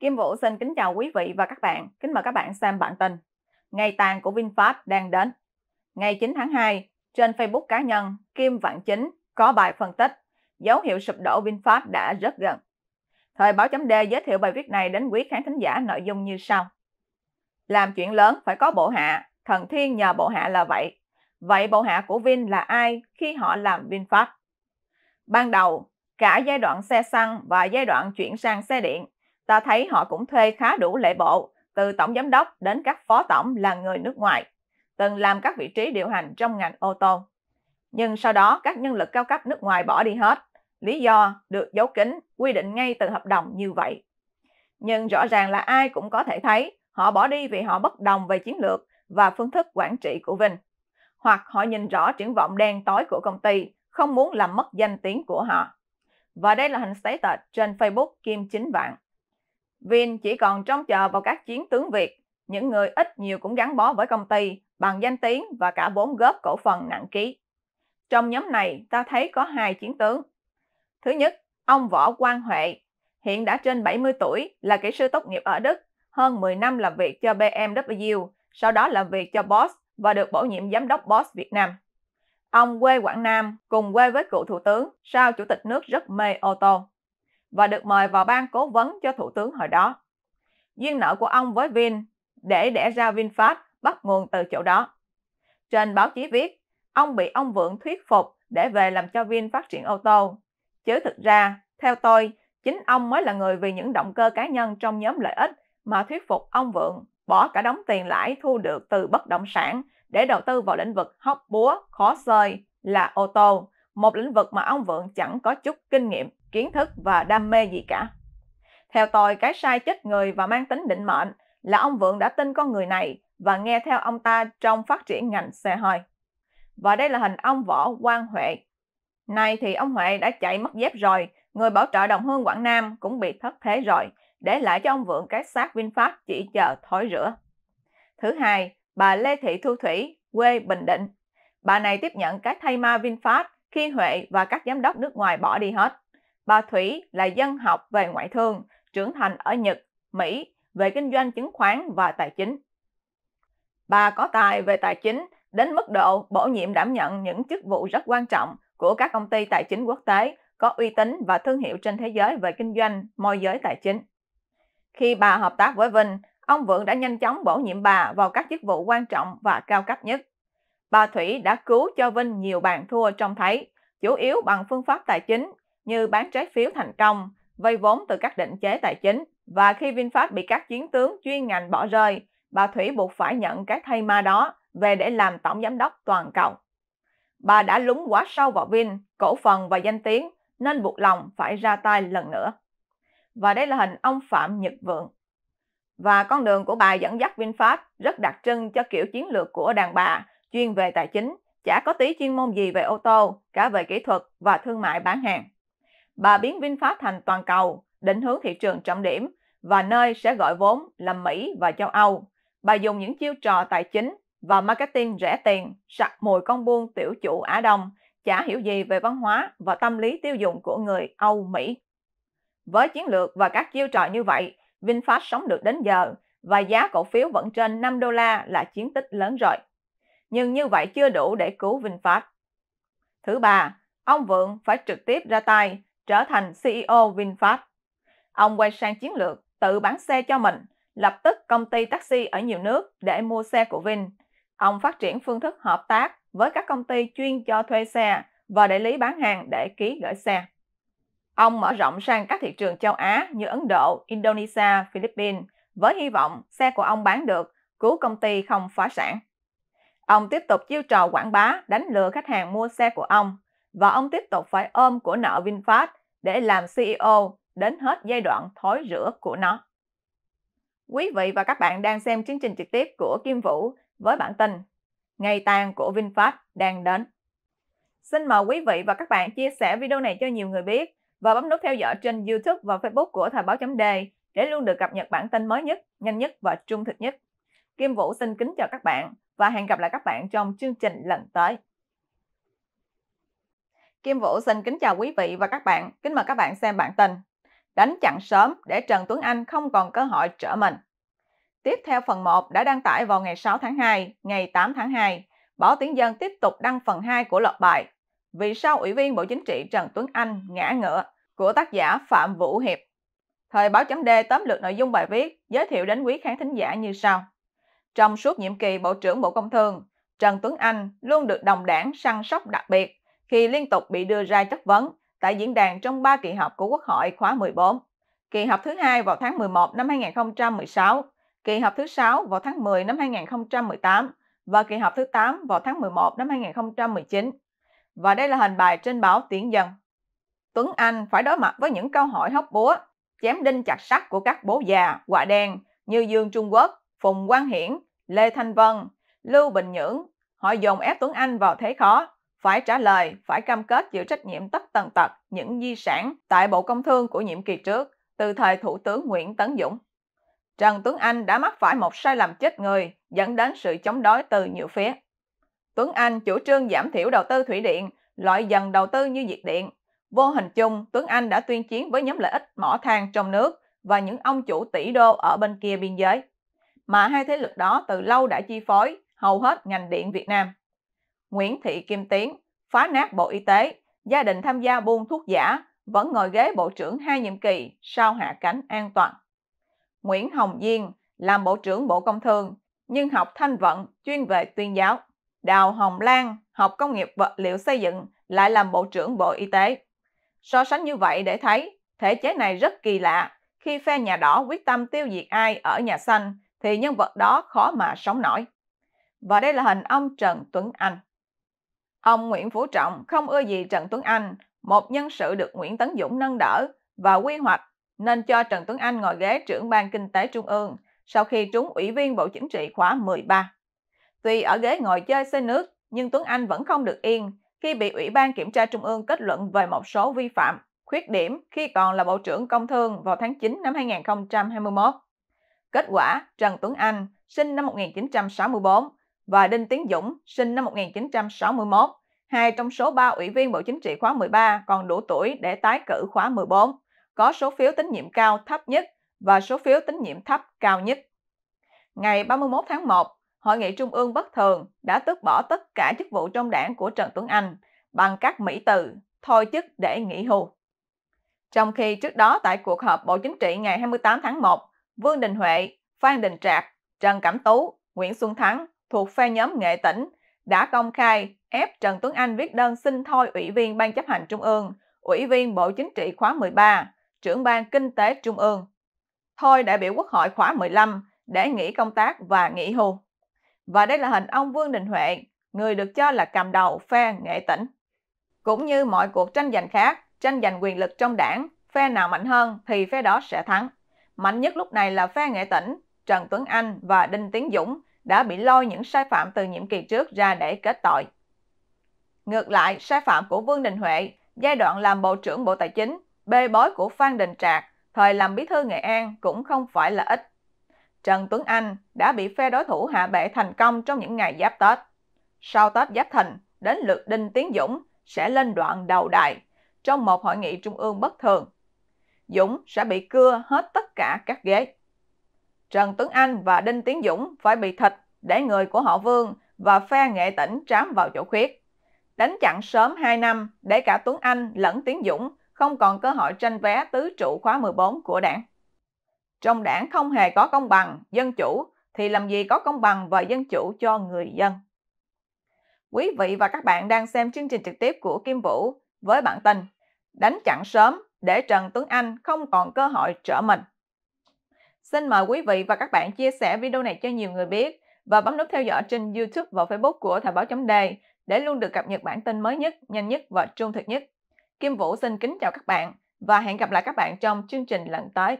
Kim Vũ xin kính chào quý vị và các bạn. Kính mời các bạn xem bản tin. Ngày tàn của VinFast đang đến. Ngày 9 tháng 2, trên Facebook cá nhân, Kim Vạn Chính có bài phân tích dấu hiệu sụp đổ VinFast đã rất gần. Thời báo chấm D giới thiệu bài viết này đến quý khán thính giả nội dung như sau. Làm chuyện lớn phải có bộ hạ, thần thiên nhờ bộ hạ là vậy. Vậy bộ hạ của Vin là ai khi họ làm VinFast? Ban đầu, cả giai đoạn xe xăng và giai đoạn chuyển sang xe điện, ta thấy họ cũng thuê khá đủ lệ bộ, từ tổng giám đốc đến các phó tổng là người nước ngoài, từng làm các vị trí điều hành trong ngành ô tô. Nhưng sau đó các nhân lực cao cấp nước ngoài bỏ đi hết, lý do được giấu kín, quy định ngay từ hợp đồng như vậy. Nhưng rõ ràng là ai cũng có thể thấy họ bỏ đi vì họ bất đồng về chiến lược và phương thức quản trị của Vinh. Hoặc họ nhìn rõ triển vọng đen tối của công ty, không muốn làm mất danh tiếng của họ. Và đây là hình status trên Facebook Kim Chính Vạn. Vin chỉ còn trông chờ vào các chiến tướng Việt, những người ít nhiều cũng gắn bó với công ty bằng danh tiếng và cả vốn góp cổ phần nặng ký. Trong nhóm này, ta thấy có hai chiến tướng. Thứ nhất, ông Võ Quang Huệ, hiện đã trên 70 tuổi, là kỹ sư tốt nghiệp ở Đức, hơn 10 năm làm việc cho BMW, sau đó làm việc cho Bosch và được bổ nhiệm giám đốc Bosch Việt Nam. Ông quê Quảng Nam cùng quê với cựu thủ tướng, sao chủ tịch nước rất mê ô tô và được mời vào ban cố vấn cho thủ tướng hồi đó. Duyên nợ của ông với Vin để đẻ ra VinFast bắt nguồn từ chỗ đó. Trên báo chí viết, ông bị ông Vượng thuyết phục để về làm cho Vin phát triển ô tô. Chứ thực ra, theo tôi, chính ông mới là người vì những động cơ cá nhân trong nhóm lợi ích mà thuyết phục ông Vượng bỏ cả đống tiền lãi thu được từ bất động sản để đầu tư vào lĩnh vực hóc búa, khó xơi là ô tô, một lĩnh vực mà ông Vượng chẳng có chút kinh nghiệm, kiến thức và đam mê gì cả. Theo tôi, cái sai chết người và mang tính định mệnh là ông Vượng đã tin con người này và nghe theo ông ta trong phát triển ngành xe hơi. Và đây là hình ông Võ Quang Huệ. Nay thì ông Huệ đã chạy mất dép rồi, người bảo trợ đồng hương Quảng Nam cũng bị thất thế rồi, để lại cho ông Vượng cái xác VinFast chỉ chờ thối rửa. Thứ hai, bà Lê Thị Thu Thủy, quê Bình Định. Bà này tiếp nhận cái thay ma VinFast khi Huệ và các giám đốc nước ngoài bỏ đi hết. Bà Thủy là dân học về ngoại thương, trưởng thành ở Nhật, Mỹ về kinh doanh chứng khoán và tài chính. Bà có tài về tài chính đến mức độ bổ nhiệm đảm nhận những chức vụ rất quan trọng của các công ty tài chính quốc tế có uy tín và thương hiệu trên thế giới về kinh doanh môi giới tài chính. Khi bà hợp tác với Vinh, ông Vượng đã nhanh chóng bổ nhiệm bà vào các chức vụ quan trọng và cao cấp nhất. Bà Thủy đã cứu cho Vinh nhiều bàn thua trong thấy, chủ yếu bằng phương pháp tài chính như bán trái phiếu thành công, vay vốn từ các định chế tài chính. Và khi VinFast bị các chiến tướng chuyên ngành bỏ rơi, bà Thủy buộc phải nhận cái thay ma đó về để làm tổng giám đốc toàn cầu. Bà đã lúng quá sâu vào Vin, cổ phần và danh tiếng nên buộc lòng phải ra tay lần nữa. Và đây là hình ông Phạm Nhật Vượng. Và con đường của bà dẫn dắt VinFast rất đặc trưng cho kiểu chiến lược của đàn bà chuyên về tài chính, chả có tí chuyên môn gì về ô tô, cả về kỹ thuật và thương mại bán hàng. Bà biến VinFast thành toàn cầu, định hướng thị trường trọng điểm và nơi sẽ gọi vốn là Mỹ và châu Âu. Bà dùng những chiêu trò tài chính và marketing rẻ tiền, sặc mùi con buôn tiểu chủ Á Đông, chả hiểu gì về văn hóa và tâm lý tiêu dùng của người Âu Mỹ. Với chiến lược và các chiêu trò như vậy, VinFast sống được đến giờ và giá cổ phiếu vẫn trên 5 đô la là chiến tích lớn rồi. Nhưng như vậy chưa đủ để cứu VinFast. Thứ ba, ông Vượng phải trực tiếp ra tay, trở thành CEO VinFast. Ông quay sang chiến lược tự bán xe cho mình, lập tức công ty taxi ở nhiều nước để mua xe của Vin. Ông phát triển phương thức hợp tác với các công ty chuyên cho thuê xe và đại lý bán hàng để ký gửi xe. Ông mở rộng sang các thị trường châu Á như Ấn Độ, Indonesia, Philippines với hy vọng xe của ông bán được, cứu công ty không phá sản. Ông tiếp tục chiêu trò quảng bá đánh lừa khách hàng mua xe của ông và ông tiếp tục phải ôm của nợ VinFast để làm CEO đến hết giai đoạn thối rữa của nó. Quý vị và các bạn đang xem chương trình trực tiếp của Kim Vũ với bản tin Ngày tàn của VinFast đang đến. Xin mời quý vị và các bạn chia sẻ video này cho nhiều người biết và bấm nút theo dõi trên YouTube và Facebook của Thời báo chấm đề để luôn được cập nhật bản tin mới nhất, nhanh nhất và trung thực nhất. Kim Vũ xin kính chào các bạn và hẹn gặp lại các bạn trong chương trình lần tới. Kim Vũ xin kính chào quý vị và các bạn. Kính mời các bạn xem bản tin. đánh chặn sớm để Trần Tuấn Anh không còn cơ hội trở mình. Tiếp theo phần 1 đã đăng tải vào ngày 6 tháng 2, ngày 8 tháng 2, Báo Tiếng Dân tiếp tục đăng phần 2 của loạt bài Vì sao Ủy viên Bộ Chính trị Trần Tuấn Anh ngã ngựa của tác giả Phạm Vũ Hiệp. Thời báo chấm D tóm lược nội dung bài viết giới thiệu đến quý khán thính giả như sau. Trong suốt nhiệm kỳ Bộ trưởng Bộ Công Thương, Trần Tuấn Anh luôn được đồng đảng săn sóc đặc biệt khi liên tục bị đưa ra chất vấn tại diễn đàn trong 3 kỳ họp của Quốc hội khóa 14. Kỳ họp thứ hai vào tháng 11 năm 2016, kỳ họp thứ 6 vào tháng 10 năm 2018 và kỳ họp thứ 8 vào tháng 11 năm 2019. Và đây là hình bài trên báo Tiếng Dân. Tuấn Anh phải đối mặt với những câu hỏi hóc búa, chém đinh chặt sắt của các bố già, quả đen như Dương Trung Quốc, Phùng Quang Hiển, Lê Thanh Vân, Lưu Bình Nhưỡng. Họ dồn ép Tuấn Anh vào thế khó, phải trả lời, phải cam kết chịu trách nhiệm tất tần tật những di sản tại Bộ Công Thương của nhiệm kỳ trước, từ thời Thủ tướng Nguyễn Tấn Dũng. Trần Tuấn Anh đã mắc phải một sai lầm chết người, dẫn đến sự chống đối từ nhiều phía. Tuấn Anh chủ trương giảm thiểu đầu tư thủy điện, loại dần đầu tư như diệt điện. Vô hình chung, Tuấn Anh đã tuyên chiến với nhóm lợi ích mỏ than trong nước và những ông chủ tỷ đô ở bên kia biên giới. Mà hai thế lực đó từ lâu đã chi phối hầu hết ngành điện Việt Nam. Nguyễn Thị Kim Tiến phá nát Bộ Y tế, gia đình tham gia buôn thuốc giả, vẫn ngồi ghế Bộ trưởng hai nhiệm kỳ sau hạ cánh an toàn. Nguyễn Hồng Diên làm Bộ trưởng Bộ Công Thương, nhưng học thanh vận chuyên về tuyên giáo. Đào Hồng Lan học công nghiệp vật liệu xây dựng lại làm Bộ trưởng Bộ Y tế. So sánh như vậy để thấy, thể chế này rất kỳ lạ. Khi phe nhà đỏ quyết tâm tiêu diệt ai ở nhà xanh, thì nhân vật đó khó mà sống nổi. Và đây là hình ông Trần Tuấn Anh. Ông Nguyễn Phú Trọng không ưa gì Trần Tuấn Anh, một nhân sự được Nguyễn Tấn Dũng nâng đỡ và quy hoạch nên cho Trần Tuấn Anh ngồi ghế trưởng ban kinh tế trung ương sau khi trúng ủy viên Bộ Chính trị khóa 13. Tuy ở ghế ngồi chơi xe nước, nhưng Tuấn Anh vẫn không được yên khi bị Ủy ban Kiểm tra Trung ương kết luận về một số vi phạm, khuyết điểm khi còn là Bộ trưởng Công Thương vào tháng 9 năm 2021. Kết quả, Trần Tuấn Anh, sinh năm 1964, và Đinh Tiến Dũng, sinh năm 1961, hai trong số ba ủy viên Bộ Chính trị khóa 13 còn đủ tuổi để tái cử khóa 14, có số phiếu tín nhiệm cao thấp nhất và số phiếu tín nhiệm thấp cao nhất. Ngày 31 tháng 1, Hội nghị Trung ương bất thường đã tước bỏ tất cả chức vụ trong đảng của Trần Tuấn Anh bằng các mỹ từ thôi chức để nghỉ hưu. Trong khi trước đó tại cuộc họp Bộ Chính trị ngày 28 tháng 1, Vương Đình Huệ, Phan Đình Trạc, Trần Cẩm Tú, Nguyễn Xuân Thắng thuộc phe nhóm nghệ tỉnh đã công khai ép Trần Tuấn Anh viết đơn xin thôi Ủy viên Ban chấp hành Trung ương, Ủy viên Bộ Chính trị khóa 13, trưởng ban Kinh tế Trung ương. Thôi đại biểu Quốc hội khóa 15 để nghỉ công tác và nghỉ hưu. Và đây là hình ông Vương Đình Huệ, người được cho là cầm đầu phe nghệ tỉnh. Cũng như mọi cuộc tranh giành khác, tranh giành quyền lực trong đảng, phe nào mạnh hơn thì phe đó sẽ thắng. Mạnh nhất lúc này là phe nghệ tỉnh, Trần Tuấn Anh và Đinh Tiến Dũng đã bị lôi những sai phạm từ nhiệm kỳ trước ra để kết tội. Ngược lại, sai phạm của Vương Đình Huệ, giai đoạn làm Bộ trưởng Bộ Tài chính, bê bối của Phan Đình Trạc, thời làm bí thư Nghệ An cũng không phải là ít. Trần Tuấn Anh đã bị phe đối thủ hạ bệ thành công trong những ngày giáp Tết. Sau Tết Giáp Thìn, đến lượt Đinh Tiến Dũng sẽ lên đoạn đầu đài trong một hội nghị trung ương bất thường. Dũng sẽ bị cưa hết tất cả các ghế. Trần Tuấn Anh và Đinh Tiến Dũng phải bị thịt để người của họ Vương và phe nghệ tỉnh trám vào chỗ khuyết. Đánh chặn sớm 2 năm để cả Tuấn Anh lẫn Tiến Dũng không còn cơ hội tranh vé tứ trụ khóa 14 của đảng. Trong đảng không hề có công bằng, dân chủ, thì làm gì có công bằng và dân chủ cho người dân. Quý vị và các bạn đang xem chương trình trực tiếp của Kim Vũ với bản tin Đánh chặn sớm để Trần Tuấn Anh không còn cơ hội trở mình. Xin mời quý vị và các bạn chia sẻ video này cho nhiều người biết và bấm nút theo dõi trên YouTube và Facebook của Thời báo chấm đề để luôn được cập nhật bản tin mới nhất, nhanh nhất và trung thực nhất. Kim Vũ xin kính chào các bạn và hẹn gặp lại các bạn trong chương trình lần tới.